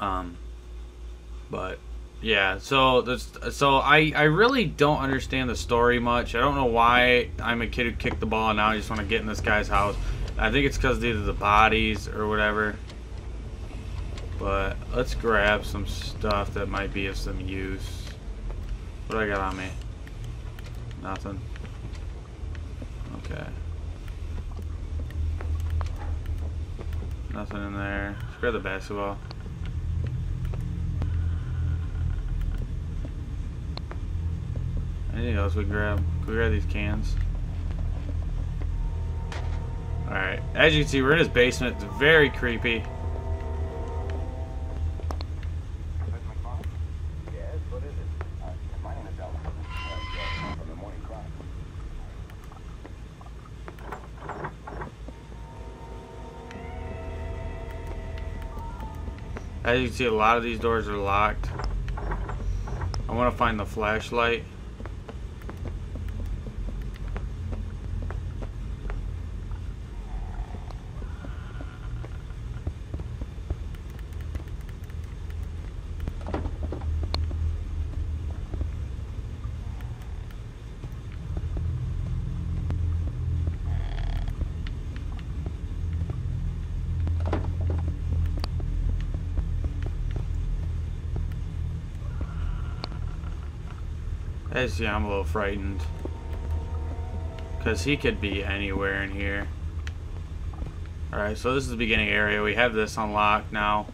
Um, but yeah, so this, so I I really don't understand the story much. I don't know why I'm a kid who kicked the ball and now I just want to get in this guy's house. I think it's because either the bodies or whatever. But let's grab some stuff that might be of some use. What do I got on me? Nothing. Okay. Nothing in there. Let's grab the basketball. Anything else we grab? We grab these cans? Alright. As you can see, we're in his basement. It's very creepy. As you can see, a lot of these doors are locked. I want to find the flashlight. As see, I'm a little frightened. Because he could be anywhere in here. Alright, so this is the beginning area. We have this unlocked now.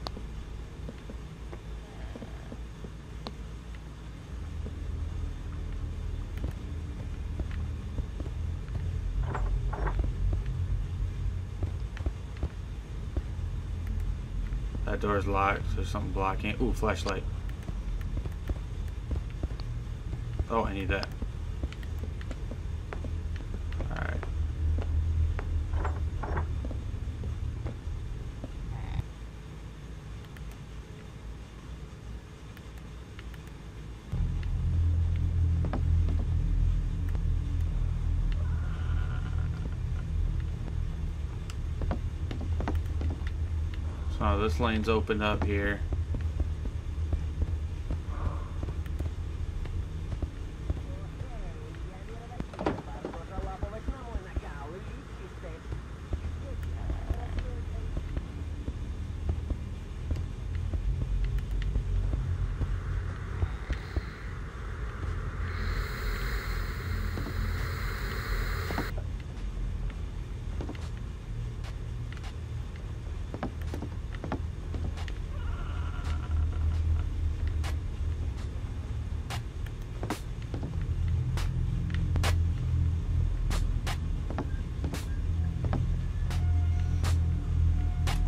That door's locked. There's something blocking it. Ooh, flashlight. Oh, I need that. Alright. So this lane's opened up here.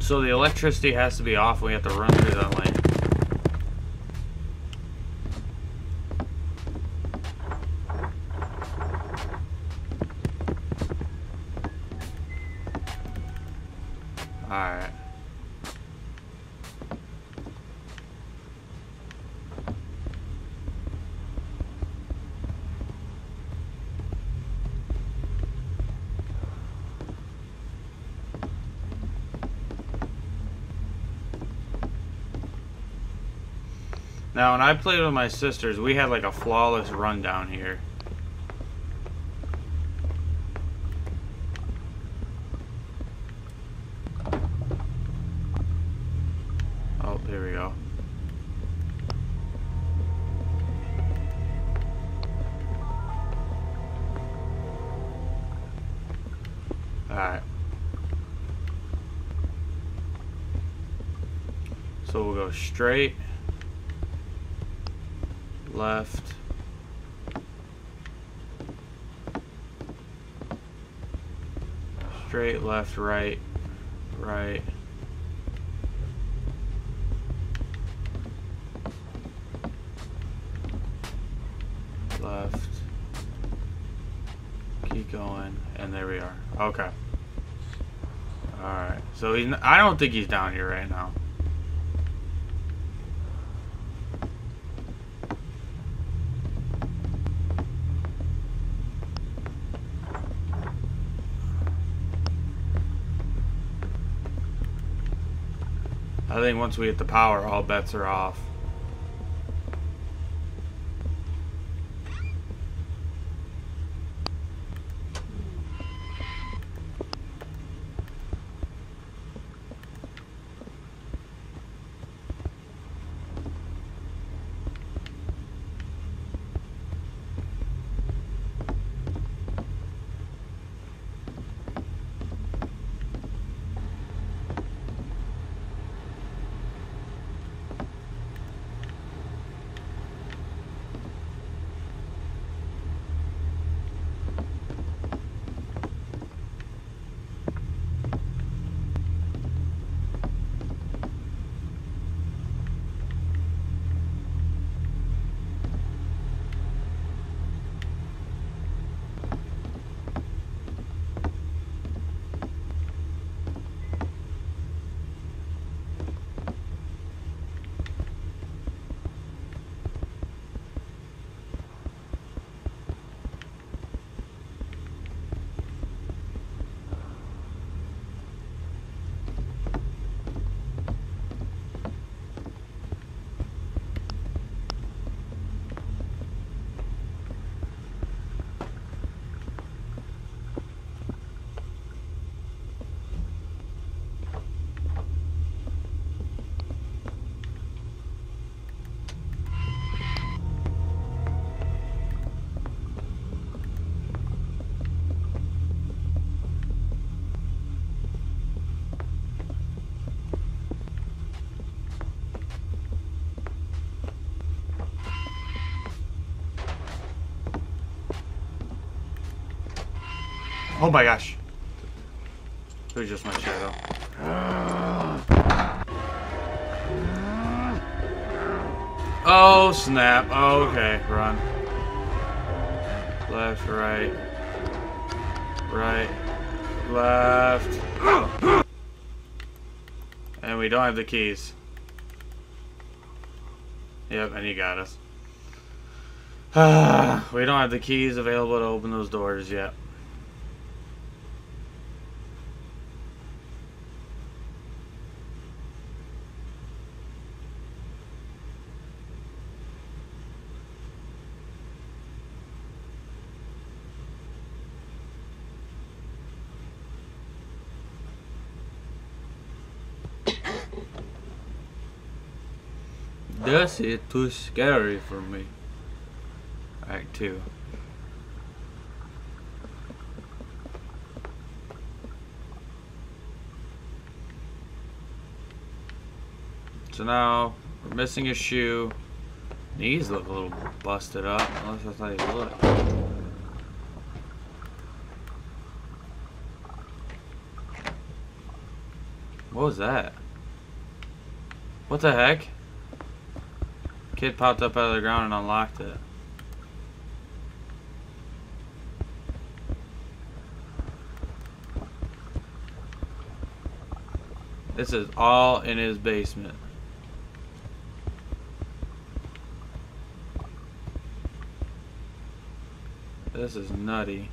So the electricity has to be off. We have to run through that lane. Alright. Now, when I played with my sisters, we had like a flawless run down here. Oh, here we go. Alright. So we'll go straight left. Straight, left, right, right. Left. Keep going, and there we are. Okay. Alright, so he's, I don't think he's down here right now. I think once we hit the power, all bets are off. Oh my gosh. It was just my shadow. Oh snap. Oh, okay, run. Left, right. Right. Left. And we don't have the keys. Yep, and he got us. we don't have the keys available to open those doors yet. This is too scary for me. Act 2. So now, we're missing a shoe. Knees look a little busted up, unless that's how you look. What was that? What the heck? Kid popped up out of the ground and unlocked it. This is all in his basement. This is nutty.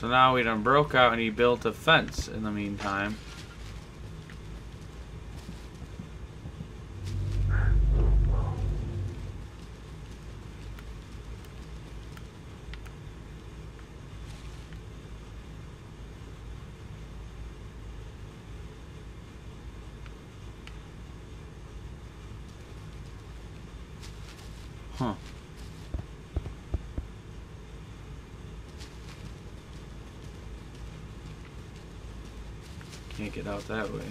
So now we done broke out and he built a fence in the meantime. Huh. Can't get out that way.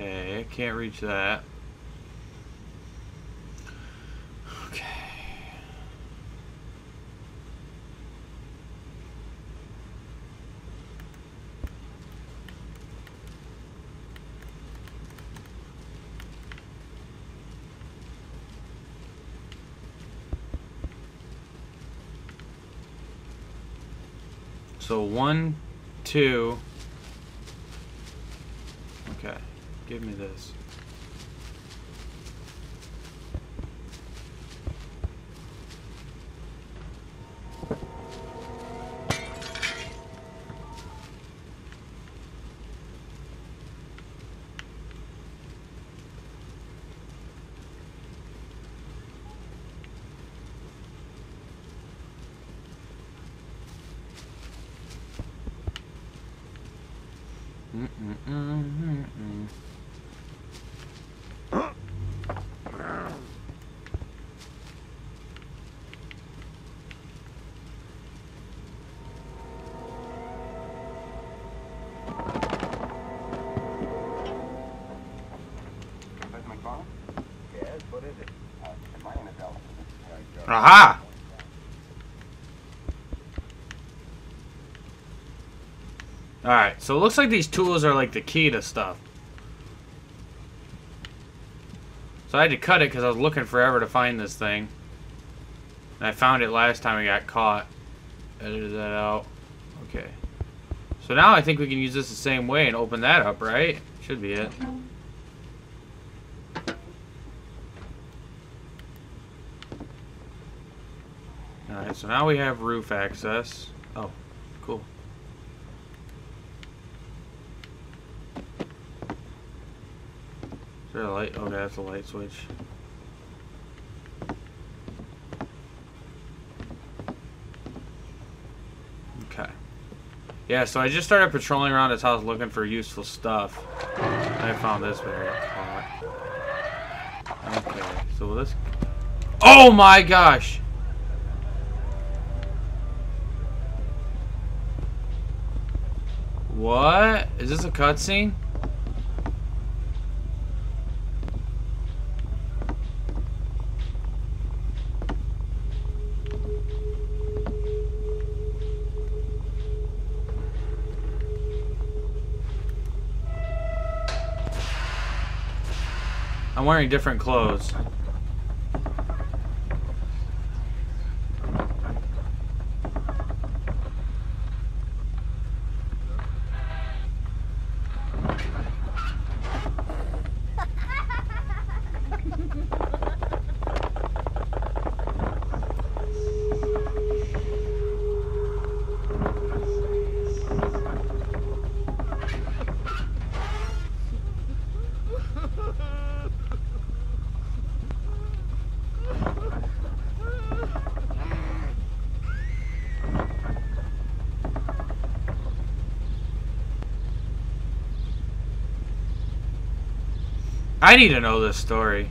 Okay, I can't reach that. Okay. So one, two. Okay, give me this. Mm-mm-mm-mm-mm. Aha! Alright, so it looks like these tools are like the key to stuff. So I had to cut it because I was looking forever to find this thing. And I found it last time I got caught. Edited that out. Okay. So now I think we can use this the same way and open that up, right? Should be it. Alright, so now we have roof access. Oh, cool. Is there a light? Okay, that's a light switch. Okay. Yeah, so I just started patrolling around this house looking for useful stuff. I found this got caught. Okay, so let's... Oh my gosh! What? Is this a cutscene? I'm wearing different clothes. I need to know this story.